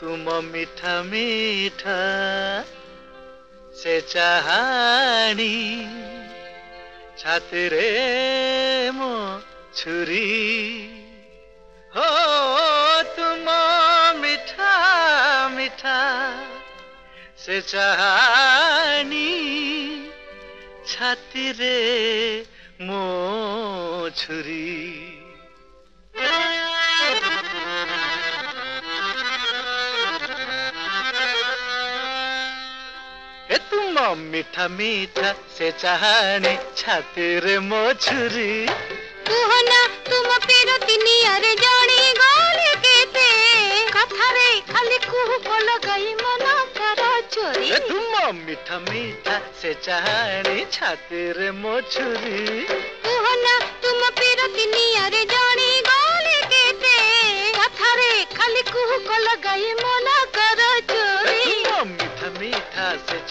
तुम मीठा मीठा से चाहानी छातरे मो छुरी हो तुम मीठा मीठा से चाहानी छातरे মো ছুরি मीठा मीठा से चाहने छातिर मोछुरी। तू हो तुम पेरो तिनी अरे जोड़ी के थे कथा रे खाली कुह को लगाई मन करा चोरी। तुम मीठा मीठा से चाहने छातिर मोछुरी। तू हो तुम पेरो तिनी अरे जोड़ी के थे कथा रे खाली कुह को लगाई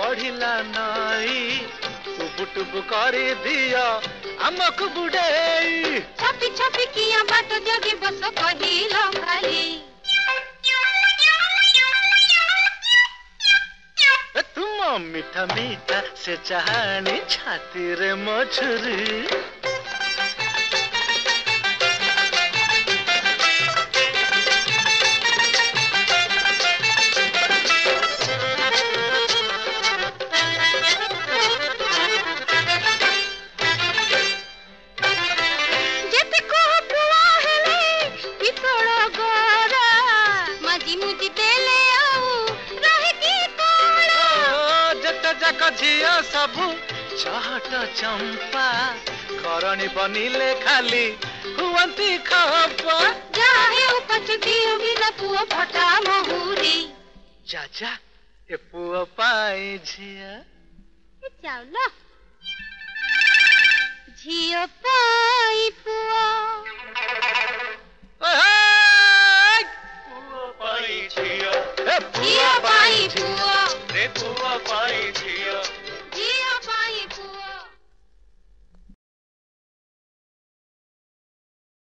हेला पढ़िला नई टुबु टुबु करी दिया ଆମକୁ ବୁଡେଇ ଛପି ଛପି କିଆ ବାଟ ଜଗି ବସ କହିଲ ଖାଲି ଏ ତୁମ ମିଠା ମିଠା ସେ ଚାହାଣୀ ଛାତିରେ ମୋ ଯାକ ଝିଅ ସବୁ ଚହଟ ଚମ୍ପା। କରଣୀ ବନିଲେ ଖାଲି ହୁଅନ୍ତି ଖପା ଯାହା ହେଉ ପଛେ ଦିଅ ବିନା ପୁଅ ଫଟା ମହୁରୀ। ଯା ଯା ଏ ପୁଅ ପାଇଁ ଝିଅ। ଚାଉଲ। तो पाई जिया